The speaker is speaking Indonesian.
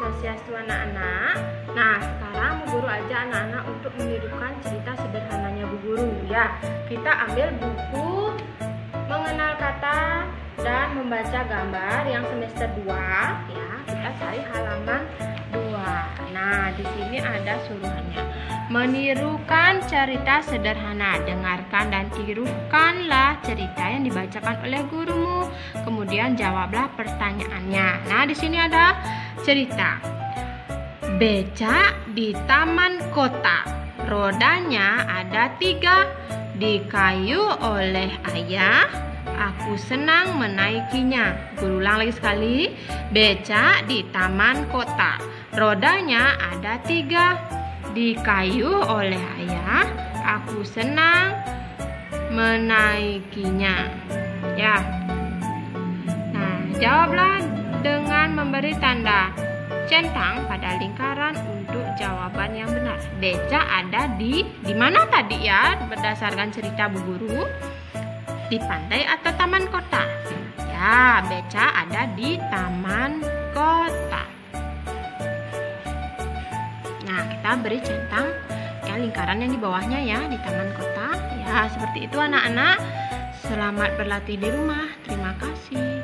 Swastiastu anak-anak. Nah, sekarang Bu Guru aja anak-anak untuk menirukan cerita sederhananya Bu Guru ya. Kita ambil buku mengenal kata dan membaca gambar yang semester 2 ya. Kita cari halaman 2. Nah, di sini ada suruhannya. Menirukan cerita sederhana. Dengarkan dan tirukanlah cerita yang dibacakan oleh gurumu. Kemudian jawablah pertanyaannya. Nah, di sini ada cerita. Becak di taman kota. Rodanya ada tiga. Dikayu oleh ayah. Aku senang menaikinya. Guru ulang lagi sekali. Becak di taman kota. Rodanya ada tiga dikayu oleh ayah, aku senang menaikinya. Ya. Nah, jawablah dengan memberi tanda centang pada lingkaran untuk jawaban yang benar. Beca ada di di mana tadi ya? Berdasarkan cerita Bu Guru di pantai atau taman kota. Ya, beca ada di taman kita beri centang ya lingkaran yang di bawahnya ya di taman kota. Ya, seperti itu anak-anak. Selamat berlatih di rumah. Terima kasih.